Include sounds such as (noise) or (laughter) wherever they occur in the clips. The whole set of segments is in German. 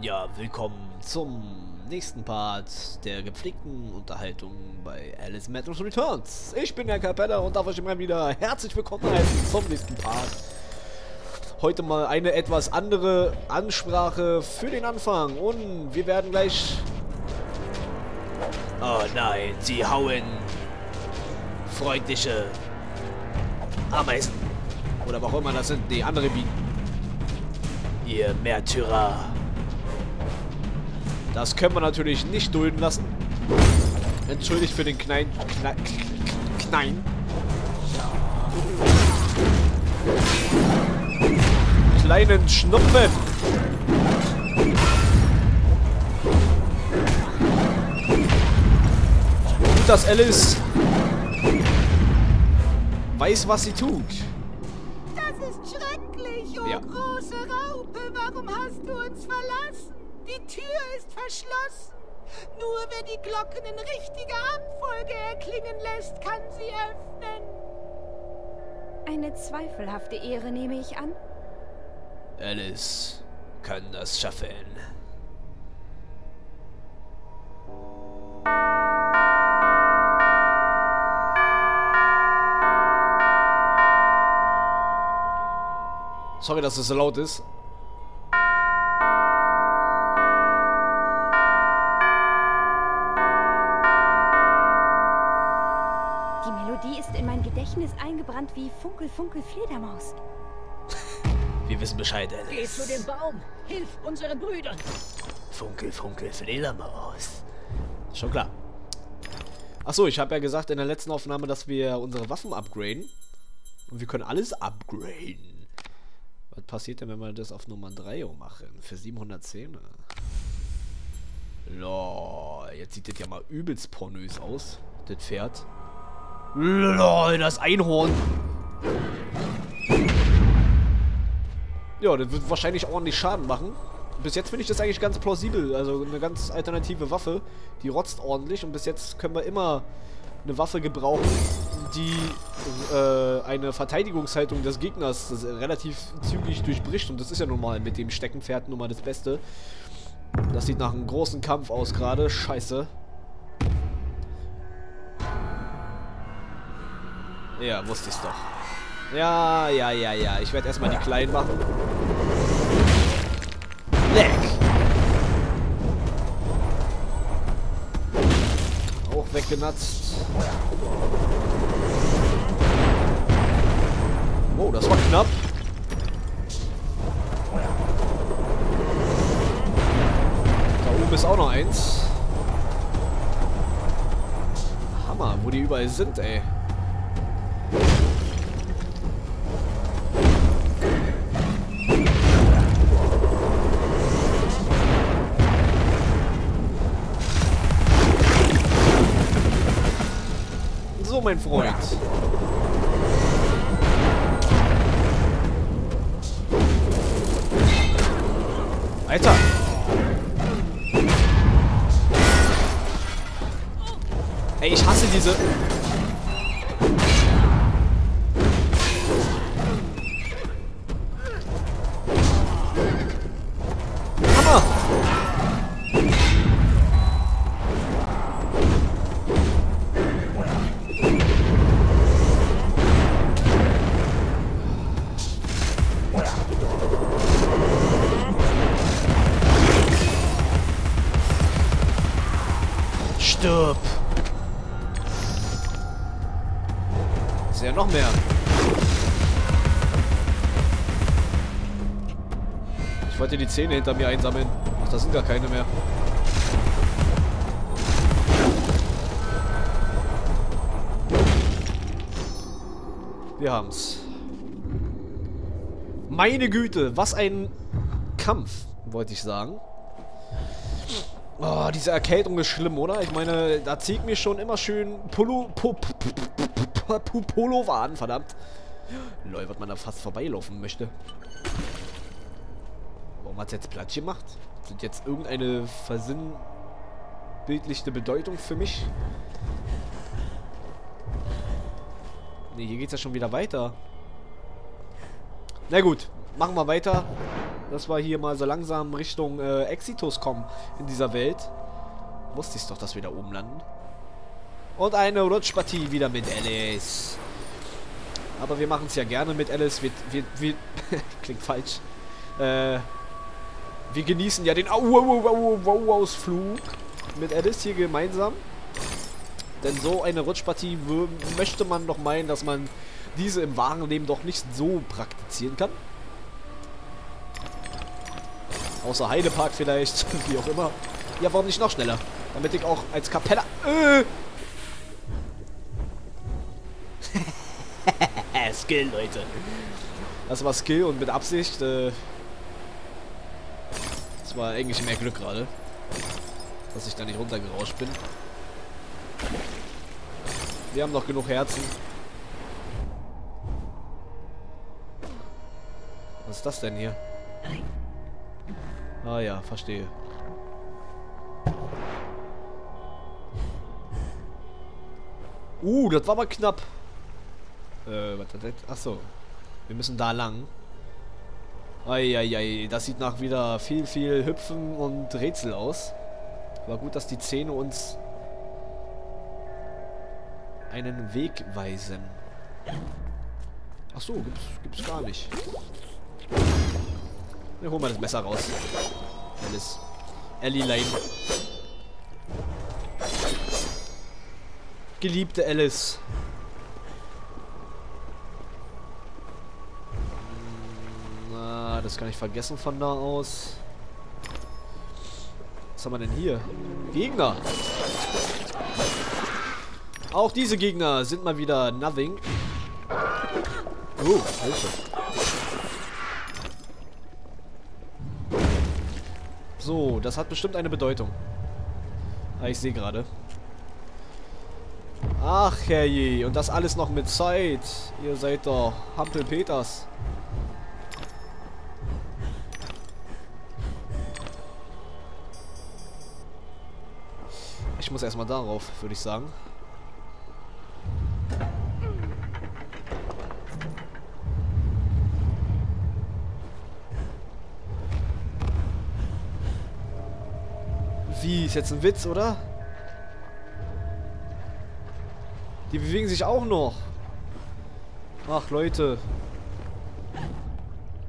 Ja, willkommen zum nächsten Part der gepflegten Unterhaltung bei Alice Metros Returns. Ich bin der Capella und darf euch immer wieder herzlich willkommen heißen zum nächsten Part. Heute mal eine etwas andere Ansprache für den Anfang und wir werden gleich... Oh nein, sie hauen freundliche Ameisen. Oder was auch immer das sind, die andere bieten. Ihr Märtyrer. Das können wir natürlich nicht dulden lassen. Entschuldigt für den Knein... Knein... Knein. Kleinen Schnupfen. Gut, dass Alice weiß, was sie tut. Das ist schrecklich, oh Ja. große Raupe. Warum hast du uns verlassen? Die Tür ist verschlossen. Nur wer die Glocken in richtiger Abfolge erklingen lässt, kann sie öffnen. Eine zweifelhafte Ehre nehme ich an. Alice kann das schaffen. Sorry, dass es so laut ist. Gedächtnis eingebrannt wie Funkel, Funkel, Fledermaus. (laughs) Wir wissen Bescheid, Geh zu dem Alice. Baum. Hilf unseren Brüdern. Funkel, Funkel, Fledermaus. Schon klar. Achso, ich habe ja gesagt in der letzten Aufnahme, dass wir unsere Waffen upgraden. Und wir können alles upgraden. Was passiert denn, wenn wir das auf Nummer 3 machen? Für 710? Lol, jetzt sieht das ja mal übelst pornös aus. Das Pferd. Lol, das Einhorn. Ja, das wird wahrscheinlich ordentlich Schaden machen. Bis jetzt finde ich das eigentlich ganz plausibel. Also eine ganz alternative Waffe. Die rotzt ordentlich und bis jetzt können wir immer eine Waffe gebrauchen, die äh, eine Verteidigungshaltung des Gegners relativ zügig durchbricht. Und das ist ja nun mal mit dem Steckenpferd nun mal das Beste. Das sieht nach einem großen Kampf aus gerade. Scheiße. Ja, wusste ich's doch. Ja, ja, ja, ja. Ich werde erstmal die kleinen machen. Leck! Auch weggenatzt. Oh, das war knapp. Da oben ist auch noch eins. Hammer, wo die überall sind, ey. Mein Freund. Alter! Ey, ich hasse diese... Ja noch mehr. Ich wollte die Zähne hinter mir einsammeln. Ach, da sind gar keine mehr. Wir haben's. Meine Güte, was ein Kampf, wollte ich sagen. Oh, diese Erkältung ist schlimm, oder? Ich meine, da zieht mir schon immer schön po, po, po, po, Pullover an, verdammt. Lol, was man da fast vorbeilaufen möchte. Warum hat jetzt Platz gemacht? Sind jetzt irgendeine versinnbildlichte Bedeutung für mich? Ne, hier geht's ja schon wieder weiter. Na gut, machen wir weiter. dass wir hier mal so langsam Richtung äh, Exitus kommen in dieser Welt. Wusste ich doch, dass wir da oben landen. Und eine Rutschpartie wieder mit Alice. Aber wir machen es ja gerne mit Alice. Wir, wir, wir (laughs) klingt falsch. Äh, wir genießen ja den Au-Au-Au-Au-Ausflug mit Alice hier gemeinsam. Denn so eine Rutschpartie möchte man doch meinen, dass man diese im wahren Leben doch nicht so praktizieren kann. Außer Heidepark vielleicht, (laughs) wie auch immer. Ja, warum nicht noch schneller? Damit ich auch als Kapella... Äh! Skill, Leute. Das war Skill und mit Absicht, äh... Das war eigentlich mehr Glück gerade. Dass ich da nicht runtergerauscht bin. Wir haben noch genug Herzen. Was ist das denn hier? Ah ja, verstehe. Uh, das war mal knapp. Äh, was das? Achso. Wir müssen da lang. Eieiei, das sieht nach wieder viel, viel Hüpfen und Rätsel aus. War gut, dass die Zähne uns einen Weg weisen. Ach so, gibt's, gibt's gar nicht. Wir holen mal das Messer raus. Alice. Ellie Lane. Geliebte Alice. Das kann ich vergessen von da aus. Was haben wir denn hier? Gegner. Auch diese Gegner sind mal wieder nothing. Oh, Hilfe. So, das hat bestimmt eine Bedeutung. Ah, ich sehe gerade. Ach, herrje. Und das alles noch mit Zeit. Ihr seid doch Hampel Peters. Muss erstmal darauf, würde ich sagen. Wie? Ist jetzt ein Witz, oder? Die bewegen sich auch noch. Ach, Leute.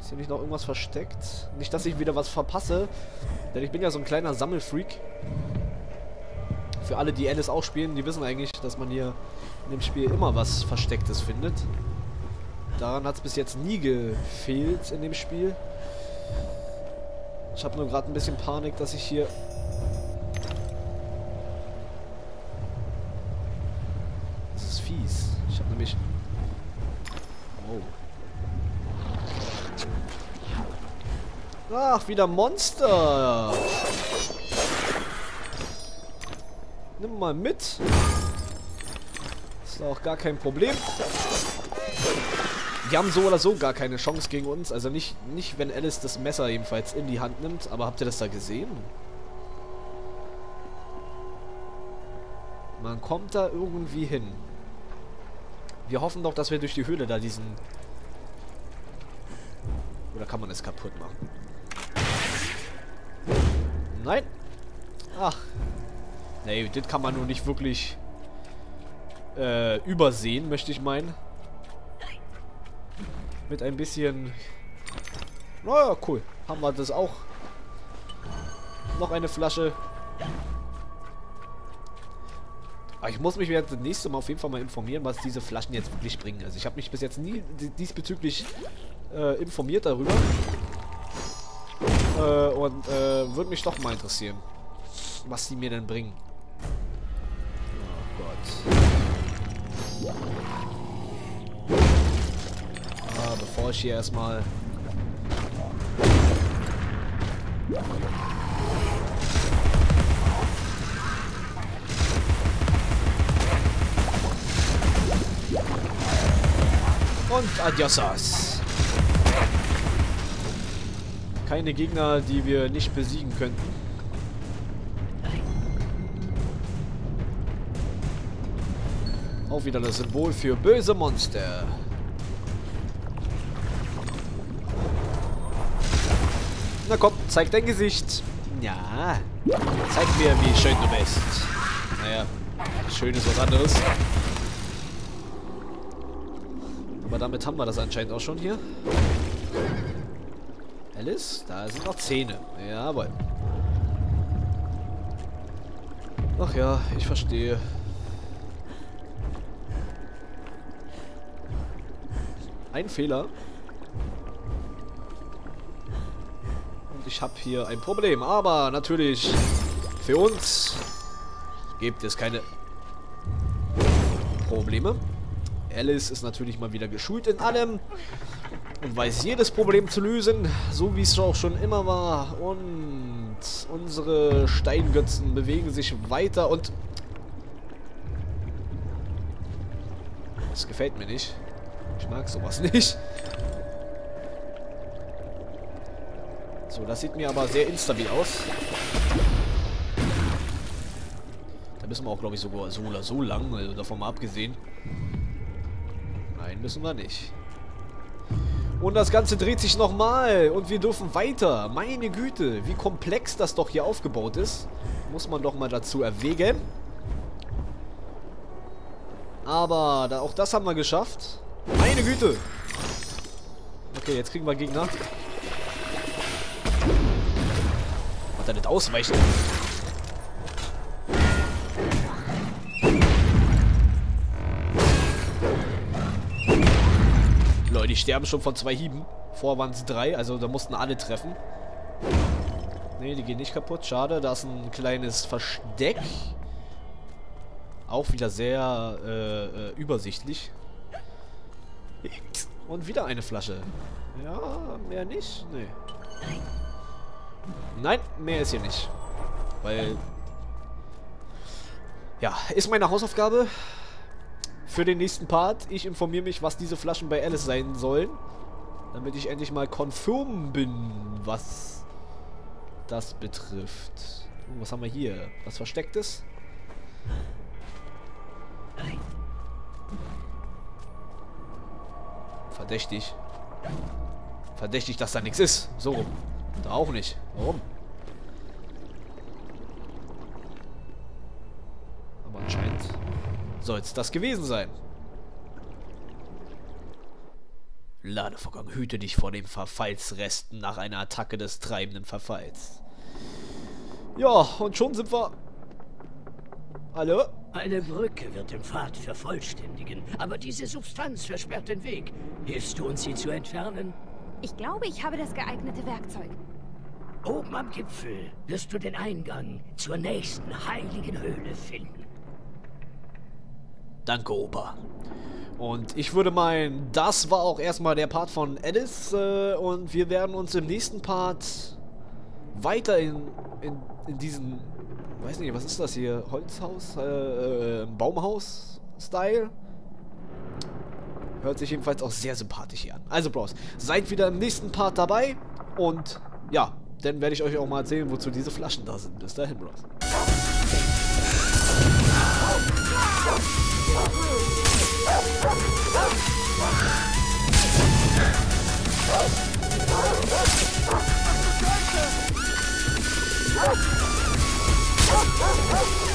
Ist hier nicht noch irgendwas versteckt? Nicht, dass ich wieder was verpasse. Denn ich bin ja so ein kleiner Sammelfreak. Für alle, die Alice auch spielen, die wissen eigentlich, dass man hier in dem Spiel immer was Verstecktes findet. Daran hat es bis jetzt nie gefehlt in dem Spiel. Ich habe nur gerade ein bisschen Panik, dass ich hier nämlich... Oh. Ach, wieder Monster. Nimm mal mit. Ist auch gar kein Problem. Die haben so oder so gar keine Chance gegen uns. Also nicht, nicht wenn Alice das Messer jedenfalls in die Hand nimmt. Aber habt ihr das da gesehen? Man kommt da irgendwie hin. Wir hoffen doch, dass wir durch die Höhle da diesen... Oder kann man es kaputt machen? Nein. Ach. Nee, das kann man nur nicht wirklich äh, übersehen, möchte ich meinen. Mit ein bisschen... Naja, cool. Haben wir das auch. Noch eine Flasche. Aber ich muss mich jetzt das nächste Mal auf jeden Fall mal informieren, was diese Flaschen jetzt wirklich bringen. Also ich habe mich bis jetzt nie diesbezüglich äh, informiert darüber. Äh, und äh, würde mich doch mal interessieren, was die mir denn bringen. Ah, bevor ich hier erstmal... Und adiosos. Keine Gegner, die wir nicht besiegen könnten. Auch wieder das Symbol für böse Monster. Na komm, zeig dein Gesicht. Ja. Zeig mir, wie schön du bist. Naja, schön ist was anderes. Aber damit haben wir das anscheinend auch schon hier. Alice, da sind noch Zähne. Jawohl. Ach ja, ich verstehe. Ein Fehler. Und ich habe hier ein Problem. Aber natürlich, für uns gibt es keine Probleme. Alice ist natürlich mal wieder geschult in allem und weiß jedes Problem zu lösen, so wie es auch schon immer war. Und unsere Steingötzen bewegen sich weiter und... Das gefällt mir nicht. Ich mag sowas nicht. So, das sieht mir aber sehr instabil aus. Da müssen wir auch, glaube ich, sogar so oder so lang, also davon mal abgesehen. Nein, müssen wir nicht. Und das Ganze dreht sich nochmal. Und wir dürfen weiter. Meine Güte, wie komplex das doch hier aufgebaut ist. Muss man doch mal dazu erwägen. Aber da, auch das haben wir geschafft. Meine Güte. Okay, jetzt kriegen wir Gegner. Hat er nicht ausweichen? Leute, die sterben schon von zwei Hieben. Vorher waren es drei, also da mussten alle treffen. Ne, die gehen nicht kaputt. Schade, da ist ein kleines Versteck. Auch wieder sehr äh, äh, übersichtlich. Und wieder eine Flasche. Ja, mehr nicht? Nee. Nein, mehr ist hier nicht. Weil... Ja, ist meine Hausaufgabe für den nächsten Part. Ich informiere mich, was diese Flaschen bei Alice sein sollen. Damit ich endlich mal confirm bin, was das betrifft. Oh, was haben wir hier? Was Verstecktes? Verdächtig. Verdächtig, dass da nichts ist. So rum. Da auch nicht. Warum? Aber anscheinend soll es das gewesen sein. Ladevorgang, hüte dich vor den Verfallsresten nach einer Attacke des treibenden Verfalls. Ja, und schon sind wir... Hallo? Eine Brücke wird den Pfad vervollständigen, aber diese Substanz versperrt den Weg. Hilfst du uns, sie zu entfernen? Ich glaube, ich habe das geeignete Werkzeug. Oben am Gipfel wirst du den Eingang zur nächsten heiligen Höhle finden. Danke, Opa. Und ich würde meinen, das war auch erstmal der Part von Alice. Äh, und wir werden uns im nächsten Part weiter in, in, in diesen, weiß nicht, was ist das hier? Holzhaus? Äh, äh, Baumhaus-Style? Hört sich jedenfalls auch sehr sympathisch hier an. Also Bros, seid wieder im nächsten Part dabei und ja, dann werde ich euch auch mal erzählen, wozu diese Flaschen da sind. Bis dahin, Bros. Oh! Oh!